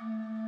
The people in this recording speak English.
Mm-hmm.